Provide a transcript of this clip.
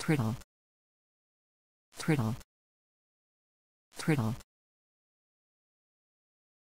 Triddle. Triddle. Triddle.